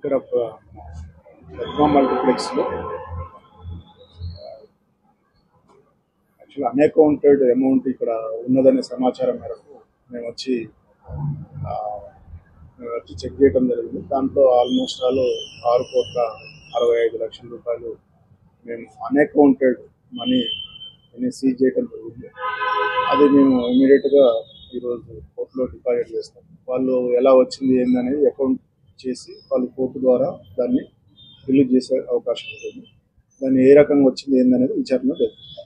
ఇక్కడ పద్మా మల్టీప్లెక్స్లో actual unaccounted amount ఇక్కడ ఉన్నదనే సమాచారం మేరకు మేము వచ్చి మేము వచ్చి చెక్ చేయడం జరిగింది. దాంట్లో ఆల్మోస్ట్ ఆల్ ఆరు కోట్ల అరవై ఐదు లక్షల రూపాయలు మేము అన్అకౌంటెడ్ మనీ సీజ్ చేయడం జరిగింది. అది మేము ఇమీడియట్గా ఈరోజు కోర్టులో డిపాజిట్ చేస్తాం. వాళ్ళు ఎలా వచ్చింది ఏందనేది అకౌంట్ చేసి వాళ్ళు కోర్టు ద్వారా దాన్ని రిలీజ్ చేసే అవకాశం ఉంటుంది. దాన్ని ఏ రకంగా వచ్చింది ఏందనేది విచారణ జరుగుతుంది.